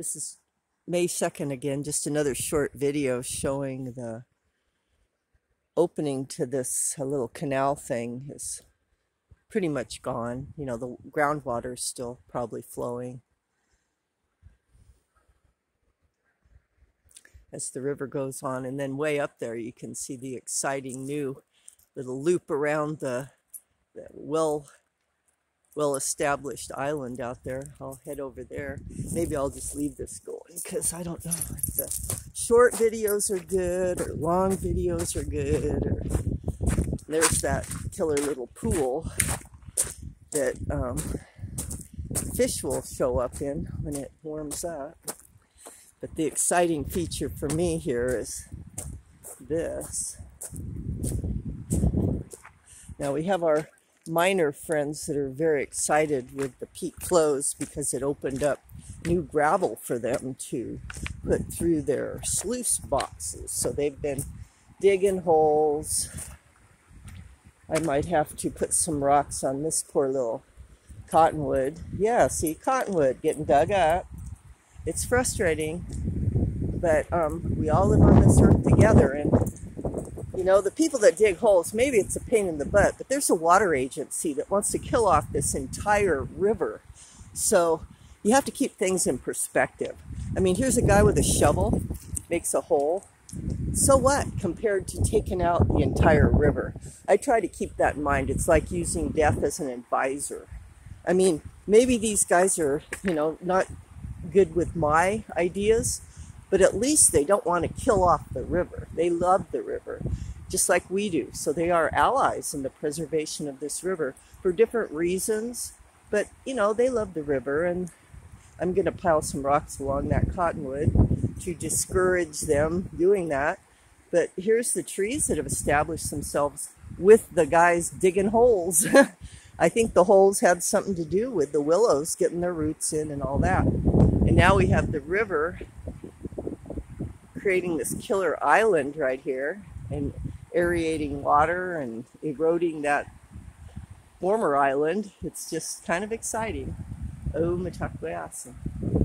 This is May 2nd again, just another short video showing the opening to this little canal thing is pretty much gone. You know, the groundwater is still probably flowing. As the river goes on, and then way up there, you can see the exciting new little loop around the, the well well established island out there. I'll head over there. Maybe I'll just leave this going because I don't know if the short videos are good or long videos are good. Or there's that killer little pool that um, fish will show up in when it warms up. But the exciting feature for me here is this. Now we have our miner friends that are very excited with the peak close because it opened up new gravel for them to put through their sluice boxes. So they've been digging holes. I might have to put some rocks on this poor little cottonwood. Yeah, see, cottonwood getting dug up. It's frustrating, but um, we all live on this earth together, and you know, the people that dig holes, maybe it's a pain in the butt, but there's a water agency that wants to kill off this entire river. So you have to keep things in perspective. I mean, here's a guy with a shovel, makes a hole. So what compared to taking out the entire river? I try to keep that in mind. It's like using death as an advisor. I mean, maybe these guys are, you know, not good with my ideas, but at least they don't want to kill off the river. They love the river just like we do. So they are allies in the preservation of this river for different reasons. But, you know, they love the river, and I'm going to pile some rocks along that cottonwood to discourage them doing that. But here's the trees that have established themselves with the guys digging holes. I think the holes had something to do with the willows getting their roots in and all that. And now we have the river creating this killer island right here. And aerating water and eroding that warmer island. It's just kind of exciting. Oh, Mitakuye Oyasin.